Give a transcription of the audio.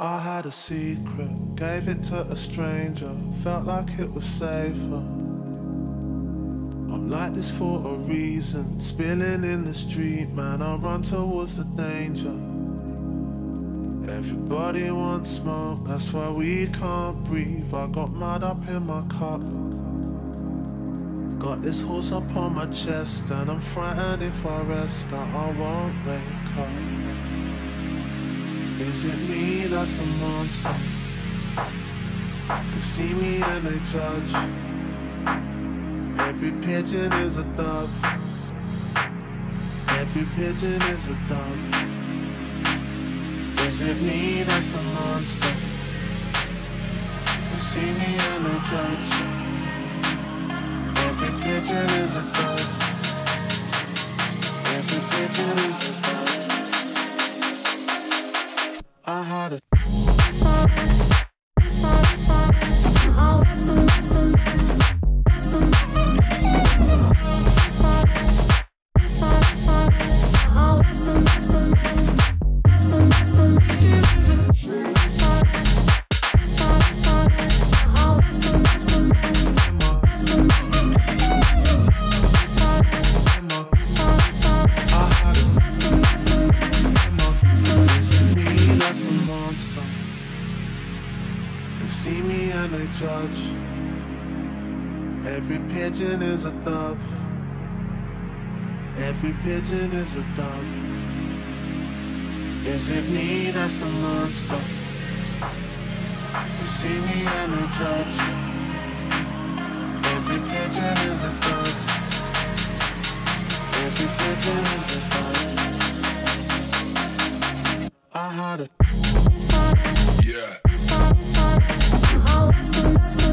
I had a secret, gave it to a stranger, felt like it was safer. I'm like this for a reason, spilling in the street, man. I run towards the danger. Everybody wants smoke, that's why we can't breathe. I got mud up in my cup. Got this horse up on my chest, and I'm frightened if I rest that I won't wake up. Is it me that's the monster? They see me and they judge. Every pigeon is a dove. Every pigeon is a dove. Is it me that's the monster? They see me and they judge. Every pigeon me and they judge. Every pigeon is a dove. Every pigeon is a dove. Is it me that's the monster? You see me and they judge. Every pigeon is a dove. Every pigeon is a dove. I had a Yeah. That's